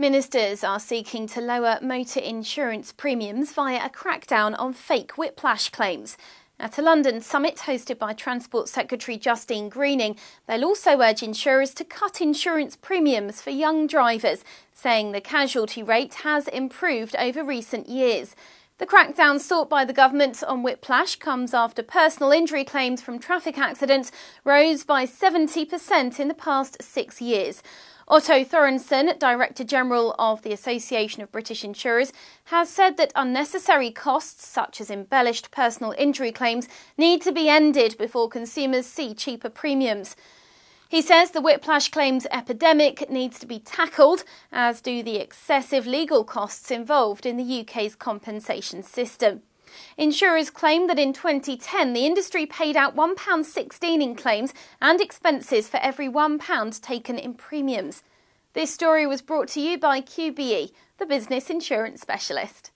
Ministers are seeking to lower motor insurance premiums via a crackdown on fake whiplash claims. At a London summit hosted by Transport Secretary Justine Greening, they'll also urge insurers to cut insurance premiums for young drivers, saying the casualty rate has improved over recent years. The crackdown sought by the government on whiplash comes after personal injury claims from traffic accidents rose by 70% in the past six years. Otto Thoresen, Director General of the Association of British Insurers, has said that unnecessary costs, such as embellished personal injury claims, need to be ended before consumers see cheaper premiums. He says the whiplash claims epidemic needs to be tackled, as do the excessive legal costs involved in the UK's compensation system. Insurers claim that in 2010 the industry paid out £1.16 in claims and expenses for every £1 taken in premiums. This story was brought to you by QBE, the business insurance specialist.